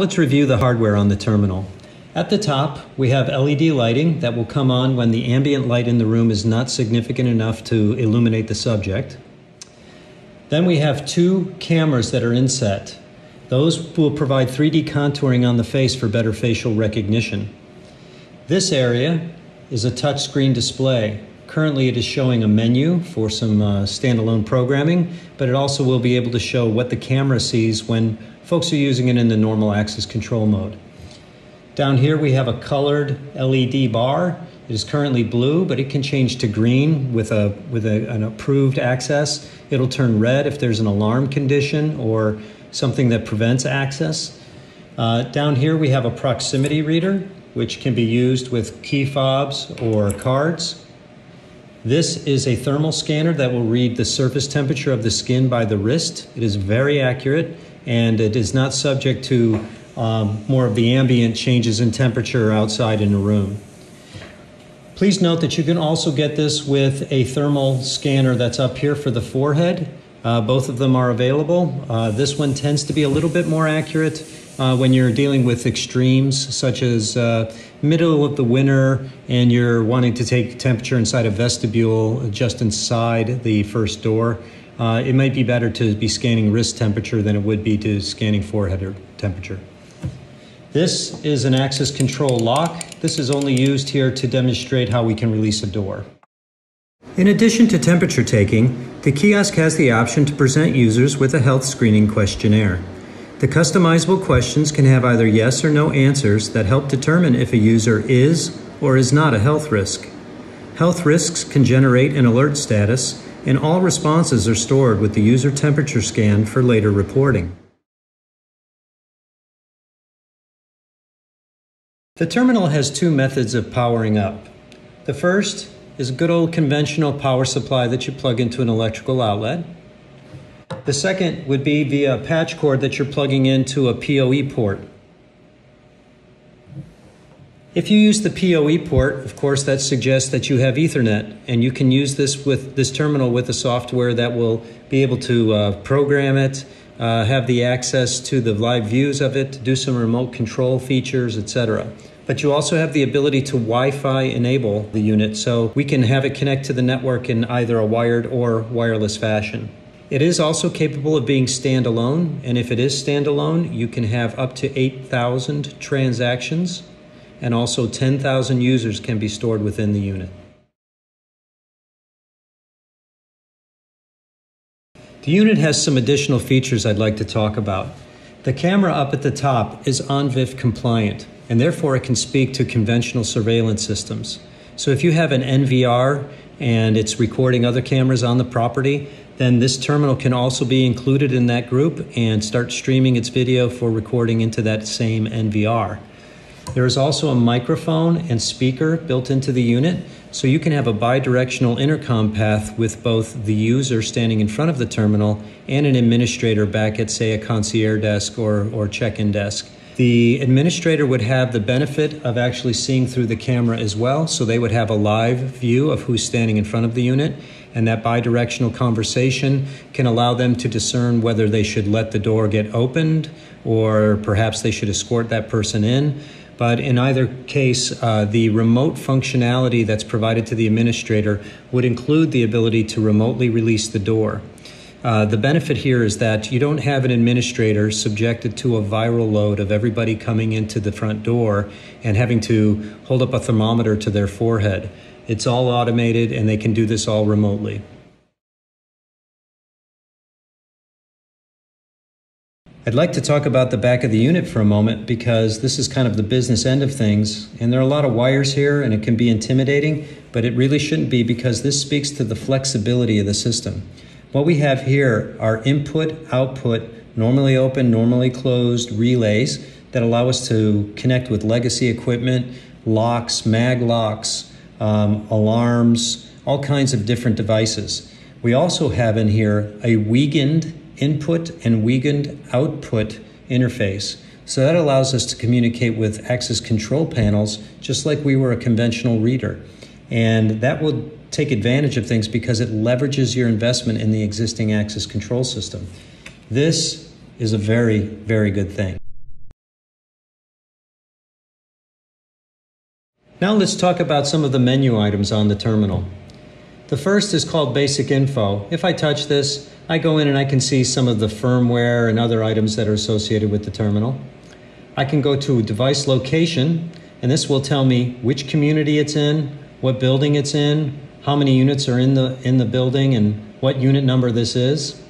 Let's review the hardware on the terminal. At the top, we have LED lighting that will come on when the ambient light in the room is not significant enough to illuminate the subject. Then we have two cameras that are inset. Those will provide 3D contouring on the face for better facial recognition. This area is a touchscreen display. Currently it is showing a menu for some uh, standalone programming, but it also will be able to show what the camera sees when folks are using it in the normal access control mode. Down here we have a colored LED bar. It is currently blue, but it can change to green with, a, with a, an approved access. It'll turn red if there's an alarm condition or something that prevents access. Uh, down here we have a proximity reader, which can be used with key fobs or cards. This is a thermal scanner that will read the surface temperature of the skin by the wrist. It is very accurate and it is not subject to um, more of the ambient changes in temperature outside in a room. Please note that you can also get this with a thermal scanner that's up here for the forehead. Uh, both of them are available. Uh, this one tends to be a little bit more accurate uh, when you're dealing with extremes such as uh, middle of the winter and you're wanting to take temperature inside a vestibule just inside the first door. Uh, it might be better to be scanning wrist temperature than it would be to scanning forehead temperature. This is an access control lock. This is only used here to demonstrate how we can release a door. In addition to temperature taking, the kiosk has the option to present users with a health screening questionnaire. The customizable questions can have either yes or no answers that help determine if a user is or is not a health risk. Health risks can generate an alert status, and all responses are stored with the user temperature scan for later reporting. The terminal has two methods of powering up. The first is a good old conventional power supply that you plug into an electrical outlet. The second would be via a patch cord that you're plugging into a PoE port. If you use the PoE port, of course, that suggests that you have Ethernet, and you can use this with this terminal with the software that will be able to uh, program it, uh, have the access to the live views of it, do some remote control features, etc. But you also have the ability to Wi-Fi enable the unit, so we can have it connect to the network in either a wired or wireless fashion. It is also capable of being standalone, and if it is standalone, you can have up to 8,000 transactions, and also 10,000 users can be stored within the unit. The unit has some additional features I'd like to talk about. The camera up at the top is ONVIF compliant, and therefore it can speak to conventional surveillance systems. So if you have an NVR and it's recording other cameras on the property, then this terminal can also be included in that group and start streaming its video for recording into that same NVR. There is also a microphone and speaker built into the unit, so you can have a bidirectional intercom path with both the user standing in front of the terminal and an administrator back at, say, a concierge desk or, or check in desk. The administrator would have the benefit of actually seeing through the camera as well, so they would have a live view of who's standing in front of the unit and that bidirectional conversation can allow them to discern whether they should let the door get opened or perhaps they should escort that person in. But in either case, uh, the remote functionality that's provided to the administrator would include the ability to remotely release the door. Uh, the benefit here is that you don't have an administrator subjected to a viral load of everybody coming into the front door and having to hold up a thermometer to their forehead. It's all automated and they can do this all remotely. I'd like to talk about the back of the unit for a moment because this is kind of the business end of things. And there are a lot of wires here and it can be intimidating, but it really shouldn't be because this speaks to the flexibility of the system. What we have here are input, output, normally open, normally closed relays that allow us to connect with legacy equipment, locks, mag locks, um, alarms, all kinds of different devices. We also have in here a Wiegand input and Wiegand output interface. So that allows us to communicate with access control panels just like we were a conventional reader. And that will take advantage of things because it leverages your investment in the existing access control system. This is a very, very good thing. Now let's talk about some of the menu items on the terminal. The first is called Basic Info. If I touch this, I go in and I can see some of the firmware and other items that are associated with the terminal. I can go to Device Location, and this will tell me which community it's in, what building it's in, how many units are in the, in the building, and what unit number this is.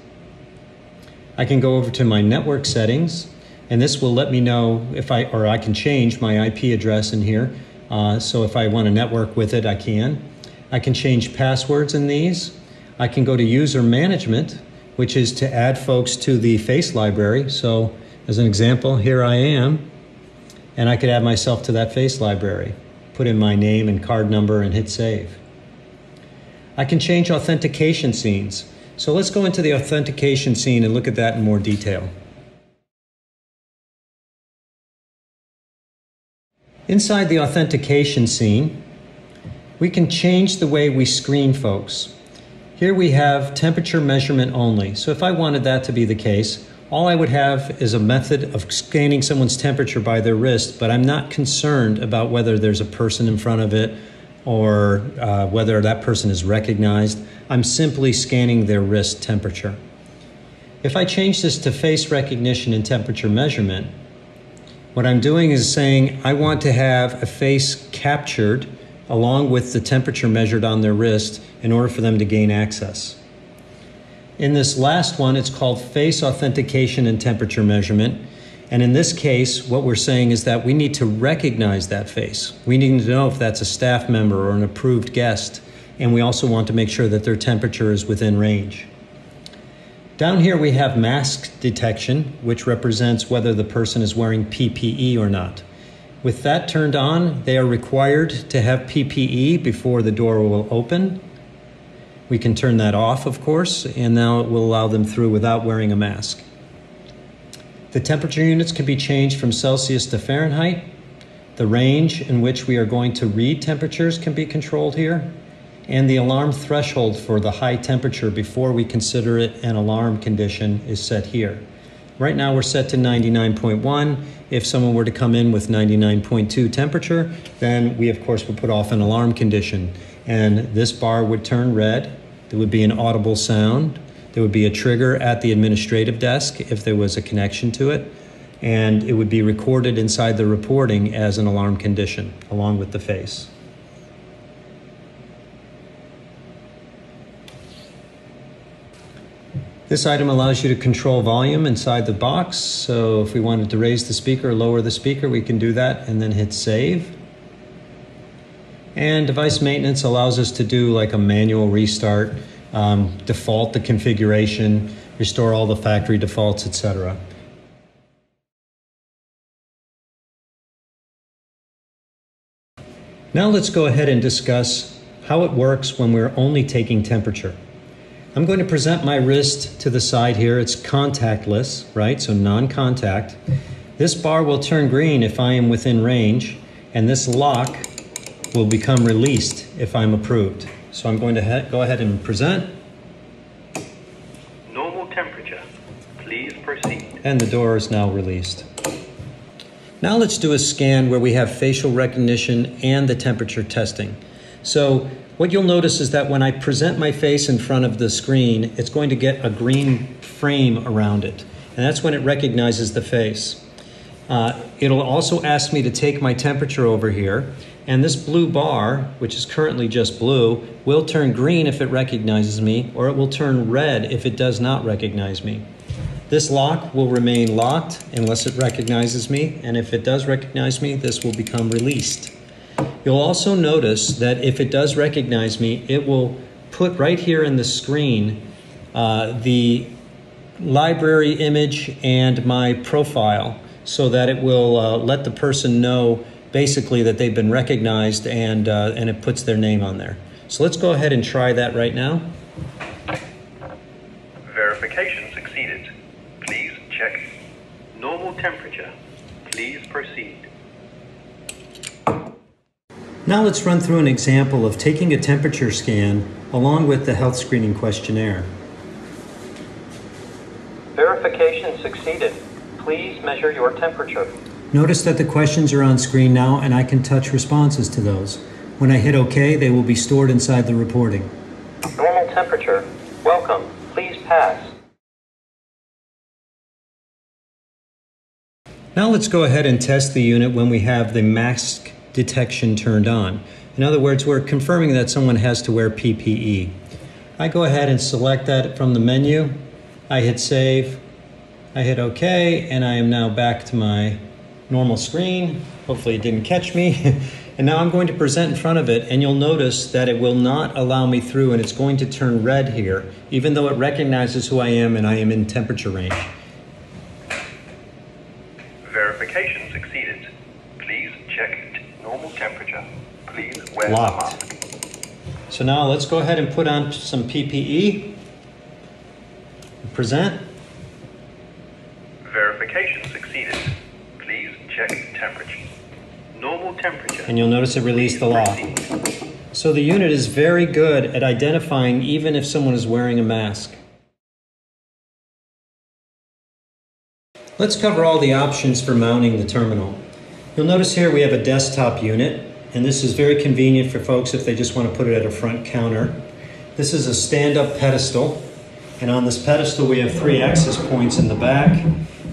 I can go over to my network settings, and this will let me know if I, or I can change my IP address in here. Uh, so if I want to network with it, I can. I can change passwords in these. I can go to user management, which is to add folks to the face library. So as an example, here I am, and I could add myself to that face library, put in my name and card number and hit save. I can change authentication scenes. So let's go into the authentication scene and look at that in more detail. Inside the authentication scene, we can change the way we screen folks. Here we have temperature measurement only. So if I wanted that to be the case, all I would have is a method of scanning someone's temperature by their wrist, but I'm not concerned about whether there's a person in front of it or uh, whether that person is recognized. I'm simply scanning their wrist temperature. If I change this to face recognition and temperature measurement, what I'm doing is saying I want to have a face captured along with the temperature measured on their wrist in order for them to gain access. In this last one, it's called face authentication and temperature measurement. And in this case, what we're saying is that we need to recognize that face. We need to know if that's a staff member or an approved guest. And we also want to make sure that their temperature is within range. Down here, we have mask detection, which represents whether the person is wearing PPE or not. With that turned on, they are required to have PPE before the door will open. We can turn that off, of course, and now it will allow them through without wearing a mask. The temperature units can be changed from Celsius to Fahrenheit. The range in which we are going to read temperatures can be controlled here. And the alarm threshold for the high temperature before we consider it an alarm condition is set here. Right now we're set to 99.1. If someone were to come in with 99.2 temperature, then we of course would put off an alarm condition. And this bar would turn red. There would be an audible sound. There would be a trigger at the administrative desk if there was a connection to it. And it would be recorded inside the reporting as an alarm condition along with the face. This item allows you to control volume inside the box. So if we wanted to raise the speaker or lower the speaker, we can do that and then hit save. And device maintenance allows us to do like a manual restart, um, default the configuration, restore all the factory defaults, etc. Now let's go ahead and discuss how it works when we're only taking temperature. I'm going to present my wrist to the side here. It's contactless, right? So non-contact. This bar will turn green if I am within range, and this lock will become released if I'm approved. So I'm going to go ahead and present. Normal temperature. Please proceed. And the door is now released. Now let's do a scan where we have facial recognition and the temperature testing. So what you'll notice is that when I present my face in front of the screen, it's going to get a green frame around it. And that's when it recognizes the face. Uh, it'll also ask me to take my temperature over here. And this blue bar, which is currently just blue, will turn green if it recognizes me, or it will turn red if it does not recognize me. This lock will remain locked unless it recognizes me, and if it does recognize me, this will become released. You'll also notice that if it does recognize me, it will put right here in the screen uh, the library image and my profile so that it will uh, let the person know basically that they've been recognized and, uh, and it puts their name on there. So let's go ahead and try that right now. Verification succeeded. Please check. Normal temperature. Please proceed. Now let's run through an example of taking a temperature scan along with the health screening questionnaire. Verification succeeded. Please measure your temperature. Notice that the questions are on screen now and I can touch responses to those. When I hit OK, they will be stored inside the reporting. Normal temperature. Welcome. Please pass. Now let's go ahead and test the unit when we have the mask detection turned on. In other words, we're confirming that someone has to wear PPE. I go ahead and select that from the menu. I hit save. I hit OK, and I am now back to my normal screen. Hopefully it didn't catch me. and now I'm going to present in front of it, and you'll notice that it will not allow me through, and it's going to turn red here, even though it recognizes who I am and I am in temperature range. Verification succeeded. Please check normal temperature. Please wear Locked. So now let's go ahead and put on some PPE. Present. Verification succeeded. Check temperature. Normal temperature. And you'll notice it released the lock. So the unit is very good at identifying even if someone is wearing a mask. Let's cover all the options for mounting the terminal. You'll notice here we have a desktop unit, and this is very convenient for folks if they just want to put it at a front counter. This is a stand-up pedestal, and on this pedestal we have three access points in the back.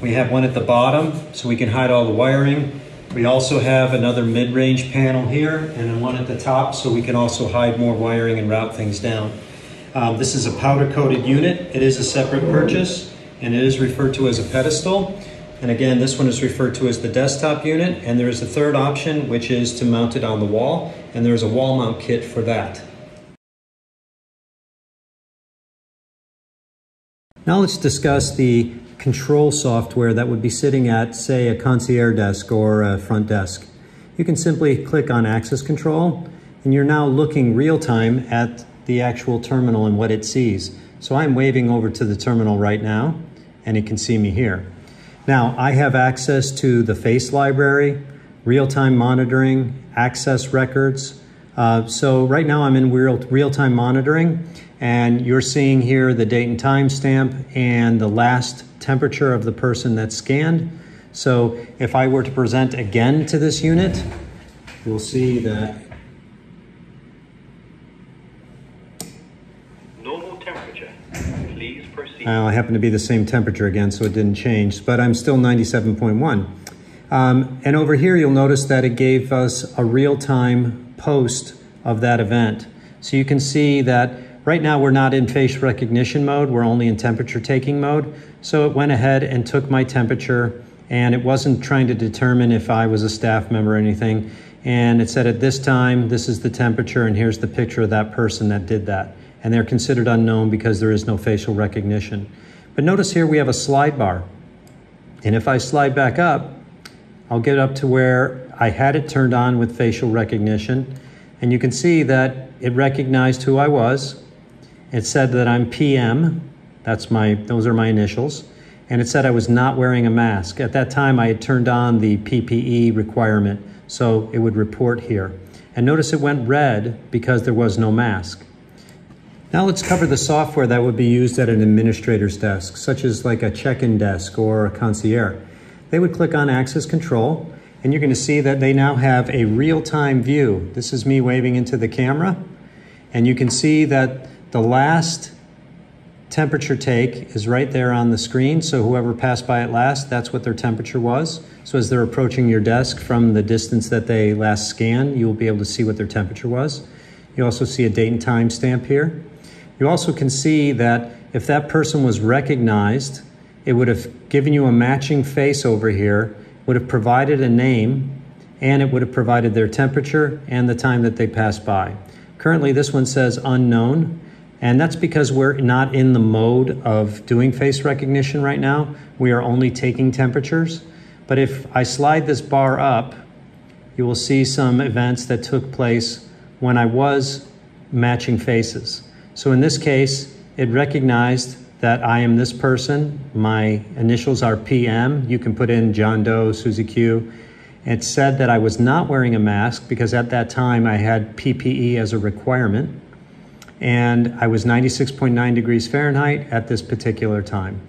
We have one at the bottom, so we can hide all the wiring. We also have another mid-range panel here, and then one at the top, so we can also hide more wiring and route things down. Um, this is a powder-coated unit. It is a separate purchase, and it is referred to as a pedestal. And again, this one is referred to as the desktop unit, and there is a third option, which is to mount it on the wall, and there is a wall mount kit for that. Now let's discuss the control software that would be sitting at, say, a concierge desk or a front desk. You can simply click on access control, and you're now looking real time at the actual terminal and what it sees. So I'm waving over to the terminal right now, and it can see me here. Now, I have access to the face library, real-time monitoring, access records. Uh, so right now I'm in real, real-time monitoring, and you're seeing here the date and time stamp and the last temperature of the person that's scanned. So if I were to present again to this unit, we'll see that Normal temperature. Please proceed. Uh, I happen to be the same temperature again, so it didn't change, but I'm still 97.1. Um, and over here, you'll notice that it gave us a real-time post of that event. So you can see that right now we're not in face recognition mode, we're only in temperature taking mode. So it went ahead and took my temperature, and it wasn't trying to determine if I was a staff member or anything. And it said at this time, this is the temperature, and here's the picture of that person that did that and they're considered unknown because there is no facial recognition. But notice here we have a slide bar. And if I slide back up, I'll get up to where I had it turned on with facial recognition. And you can see that it recognized who I was. It said that I'm PM. That's my, those are my initials. And it said I was not wearing a mask. At that time, I had turned on the PPE requirement, so it would report here. And notice it went red because there was no mask. Now let's cover the software that would be used at an administrator's desk, such as like a check-in desk or a concierge. They would click on access control, and you're going to see that they now have a real-time view. This is me waving into the camera, and you can see that the last temperature take is right there on the screen. So whoever passed by it last, that's what their temperature was. So as they're approaching your desk from the distance that they last scanned, you'll be able to see what their temperature was. You also see a date and time stamp here. You also can see that if that person was recognized, it would have given you a matching face over here, would have provided a name, and it would have provided their temperature and the time that they passed by. Currently, this one says unknown, and that's because we're not in the mode of doing face recognition right now. We are only taking temperatures. But if I slide this bar up, you will see some events that took place when I was matching faces. So in this case, it recognized that I am this person. My initials are PM. You can put in John Doe, Susie Q. It said that I was not wearing a mask because at that time I had PPE as a requirement. And I was 96.9 degrees Fahrenheit at this particular time.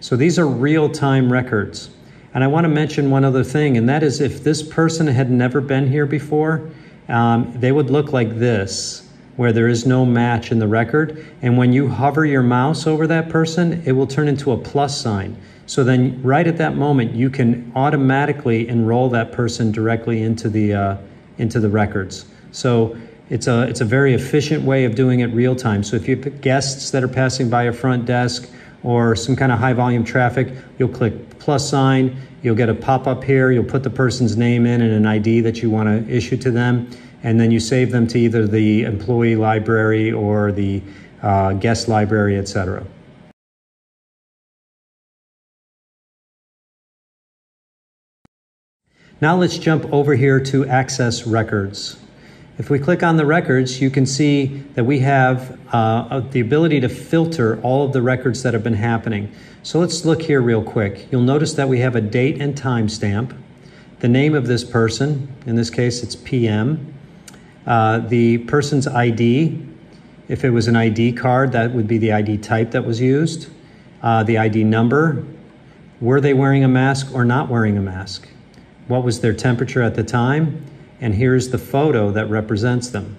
So these are real time records. And I want to mention one other thing, and that is if this person had never been here before, um, they would look like this, where there is no match in the record. And when you hover your mouse over that person, it will turn into a plus sign. So then, right at that moment, you can automatically enroll that person directly into the uh, into the records. So it's a it's a very efficient way of doing it real time. So if you have guests that are passing by a front desk or some kind of high volume traffic, you'll click plus sign. You'll get a pop up here. You'll put the person's name in and an ID that you want to issue to them, and then you save them to either the employee library or the uh, guest library, etc. Now let's jump over here to access records. If we click on the records, you can see that we have uh, the ability to filter all of the records that have been happening. So let's look here real quick. You'll notice that we have a date and time stamp, the name of this person, in this case it's PM, uh, the person's ID, if it was an ID card, that would be the ID type that was used, uh, the ID number, were they wearing a mask or not wearing a mask? what was their temperature at the time, and here's the photo that represents them.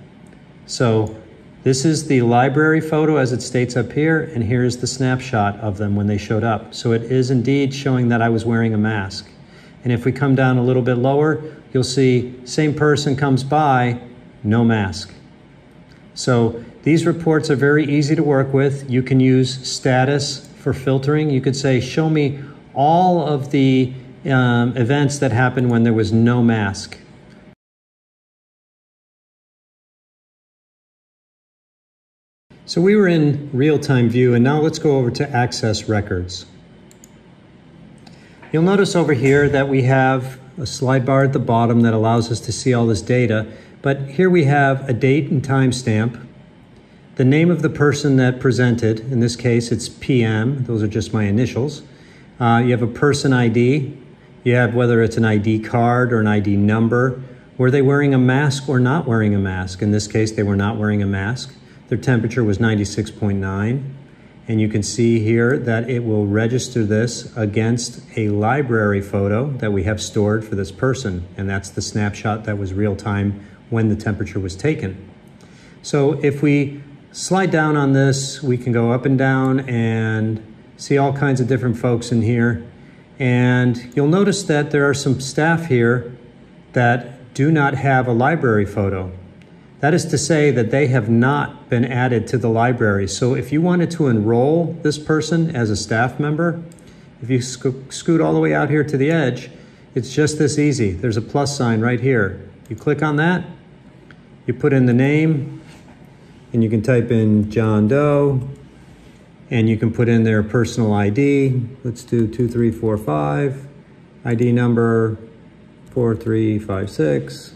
So this is the library photo as it states up here, and here's the snapshot of them when they showed up. So it is indeed showing that I was wearing a mask. And if we come down a little bit lower, you'll see same person comes by, no mask. So these reports are very easy to work with. You can use status for filtering. You could say, show me all of the um, events that happened when there was no mask. So we were in real-time view, and now let's go over to access records. You'll notice over here that we have a slide bar at the bottom that allows us to see all this data, but here we have a date and time stamp, the name of the person that presented, in this case it's PM, those are just my initials. Uh, you have a person ID, you have whether it's an ID card or an ID number. Were they wearing a mask or not wearing a mask? In this case, they were not wearing a mask. Their temperature was 96.9. And you can see here that it will register this against a library photo that we have stored for this person. And that's the snapshot that was real time when the temperature was taken. So if we slide down on this, we can go up and down and see all kinds of different folks in here. And you'll notice that there are some staff here that do not have a library photo. That is to say that they have not been added to the library. So if you wanted to enroll this person as a staff member, if you sco scoot all the way out here to the edge, it's just this easy. There's a plus sign right here. You click on that, you put in the name, and you can type in John Doe, and you can put in their personal ID. Let's do 2345, ID number 4356.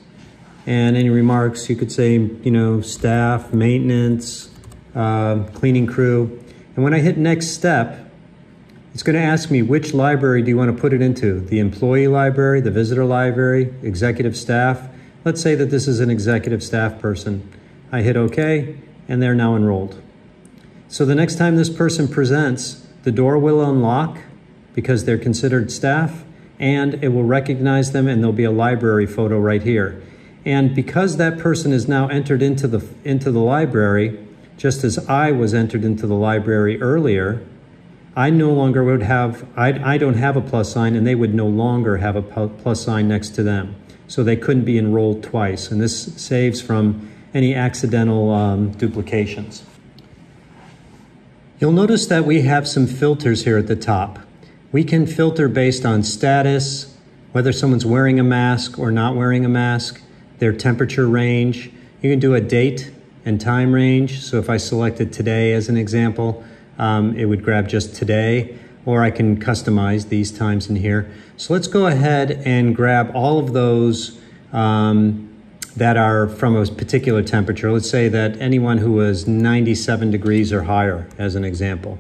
And any remarks, you could say, you know, staff, maintenance, uh, cleaning crew. And when I hit next step, it's going to ask me which library do you want to put it into? The employee library, the visitor library, executive staff. Let's say that this is an executive staff person. I hit OK, and they're now enrolled. So the next time this person presents, the door will unlock because they're considered staff and it will recognize them and there'll be a library photo right here. And because that person is now entered into the, into the library, just as I was entered into the library earlier, I no longer would have, I, I don't have a plus sign and they would no longer have a plus sign next to them. So they couldn't be enrolled twice. And this saves from any accidental um, duplications. You'll notice that we have some filters here at the top. We can filter based on status, whether someone's wearing a mask or not wearing a mask, their temperature range. You can do a date and time range. So if I selected today as an example, um, it would grab just today, or I can customize these times in here. So let's go ahead and grab all of those um, that are from a particular temperature. Let's say that anyone who was 97 degrees or higher, as an example.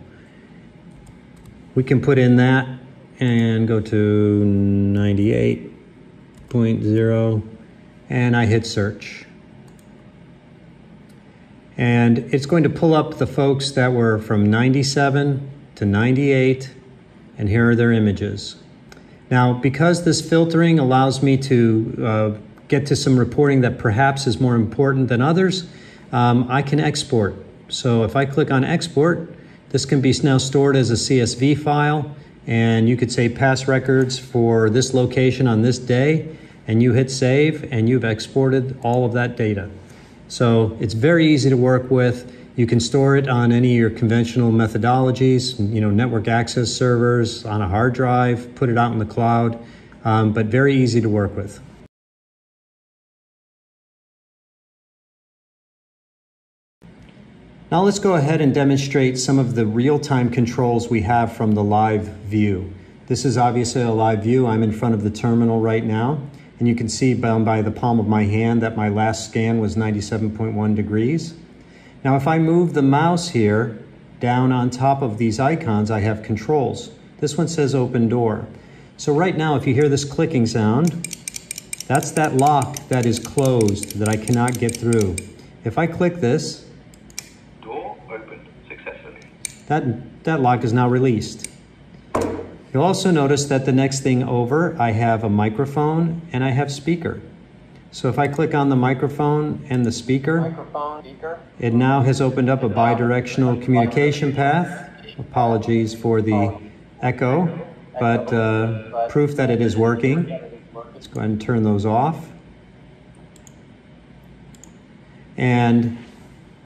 We can put in that and go to 98.0 and I hit search. And it's going to pull up the folks that were from 97 to 98 and here are their images. Now, because this filtering allows me to uh, get to some reporting that perhaps is more important than others, um, I can export. So if I click on export, this can be now stored as a CSV file, and you could say past records for this location on this day, and you hit save, and you've exported all of that data. So it's very easy to work with. You can store it on any of your conventional methodologies, you know, network access servers, on a hard drive, put it out in the cloud, um, but very easy to work with. Now let's go ahead and demonstrate some of the real-time controls we have from the live view. This is obviously a live view. I'm in front of the terminal right now. And you can see by, by the palm of my hand that my last scan was 97.1 degrees. Now if I move the mouse here down on top of these icons, I have controls. This one says open door. So right now, if you hear this clicking sound, that's that lock that is closed that I cannot get through. If I click this, Door opened successfully. that, that lock is now released. You'll also notice that the next thing over, I have a microphone and I have speaker. So if I click on the microphone and the speaker, Microphone, speaker. it now has opened up a bidirectional communication path. Apologies for the echo, but uh, proof that it is working. Let's go ahead and turn those off. And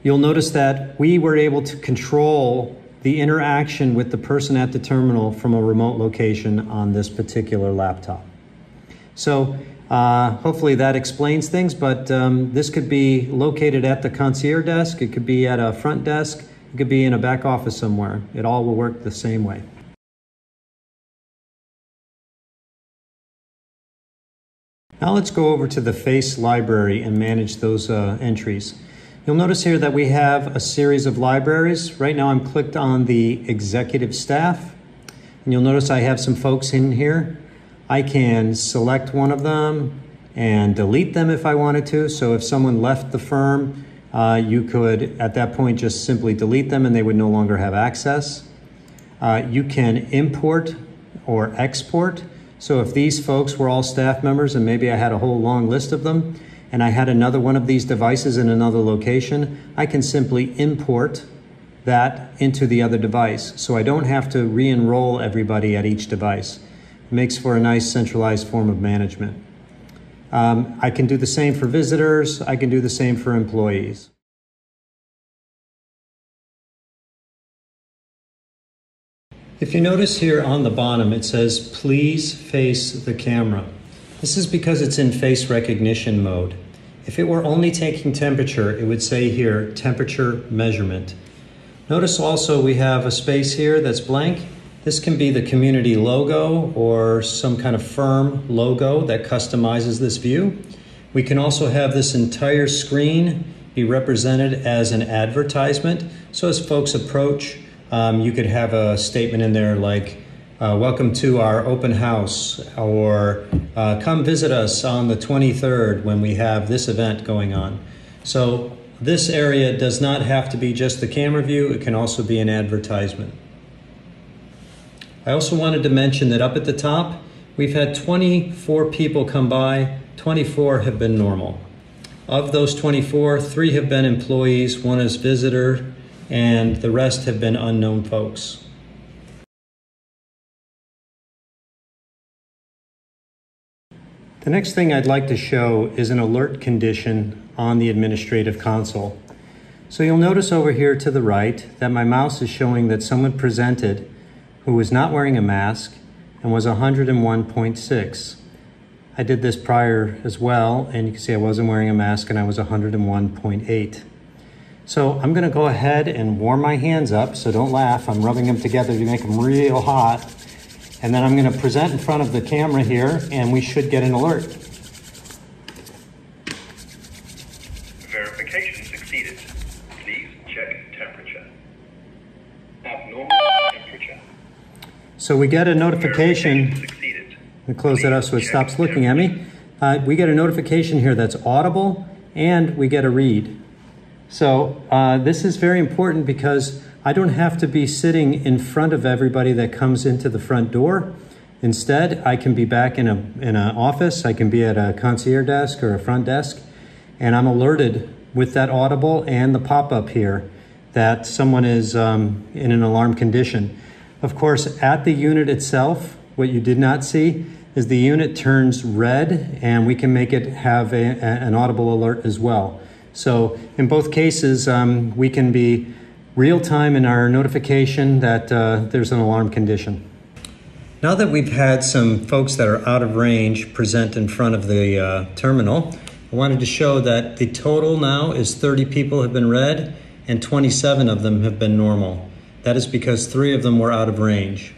you'll notice that we were able to control the interaction with the person at the terminal from a remote location on this particular laptop. So uh, hopefully that explains things, but um, this could be located at the concierge desk, it could be at a front desk, it could be in a back office somewhere. It all will work the same way. Now let's go over to the FACE library and manage those uh, entries. You'll notice here that we have a series of libraries. Right now I'm clicked on the executive staff. And you'll notice I have some folks in here. I can select one of them and delete them if I wanted to. So if someone left the firm, uh, you could at that point just simply delete them and they would no longer have access. Uh, you can import or export. So if these folks were all staff members and maybe I had a whole long list of them and I had another one of these devices in another location, I can simply import that into the other device. So I don't have to re-enroll everybody at each device. It makes for a nice centralized form of management. Um, I can do the same for visitors. I can do the same for employees. If you notice here on the bottom, it says, please face the camera. This is because it's in face recognition mode. If it were only taking temperature, it would say here, temperature measurement. Notice also we have a space here that's blank. This can be the community logo or some kind of firm logo that customizes this view. We can also have this entire screen be represented as an advertisement. So as folks approach, um, you could have a statement in there like, uh, welcome to our open house, or uh, come visit us on the 23rd when we have this event going on. So this area does not have to be just the camera view, it can also be an advertisement. I also wanted to mention that up at the top, we've had 24 people come by, 24 have been normal. Of those 24, three have been employees, one is visitor, and the rest have been unknown folks. The next thing I'd like to show is an alert condition on the administrative console. So you'll notice over here to the right that my mouse is showing that someone presented who was not wearing a mask and was 101.6. I did this prior as well, and you can see I wasn't wearing a mask and I was 101.8. So I'm gonna go ahead and warm my hands up, so don't laugh. I'm rubbing them together to make them real hot. And then I'm gonna present in front of the camera here, and we should get an alert. Verification succeeded. Please check temperature. Abnormal temperature. So we get a notification. Verification succeeded. Let me close that up so it stops looking at me. Uh, we get a notification here that's audible and we get a read. So uh, this is very important because I don't have to be sitting in front of everybody that comes into the front door. Instead, I can be back in a in an office. I can be at a concierge desk or a front desk, and I'm alerted with that audible and the pop up here that someone is um, in an alarm condition. Of course, at the unit itself, what you did not see is the unit turns red, and we can make it have a, a, an audible alert as well. So in both cases, um, we can be real time in our notification that uh, there's an alarm condition. Now that we've had some folks that are out of range present in front of the uh, terminal, I wanted to show that the total now is 30 people have been read and 27 of them have been normal. That is because three of them were out of range.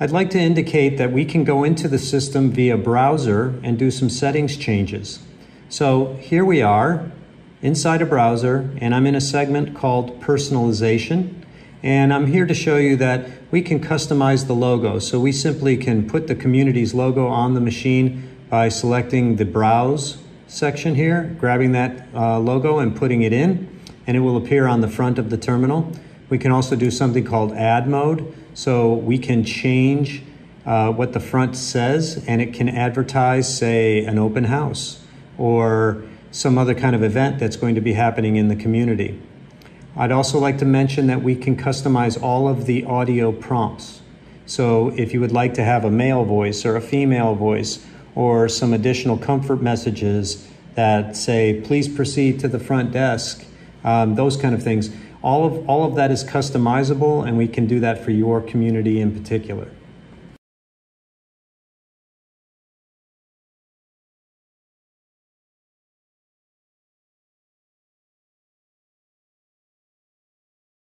I'd like to indicate that we can go into the system via browser and do some settings changes. So here we are inside a browser and I'm in a segment called personalization. And I'm here to show you that we can customize the logo. So we simply can put the community's logo on the machine by selecting the browse section here, grabbing that uh, logo and putting it in, and it will appear on the front of the terminal. We can also do something called ad mode. So we can change uh, what the front says and it can advertise, say, an open house or some other kind of event that's going to be happening in the community. I'd also like to mention that we can customize all of the audio prompts. So if you would like to have a male voice or a female voice or some additional comfort messages that say, please proceed to the front desk, um, those kind of things all of, all of that is customizable, and we can do that for your community in particular.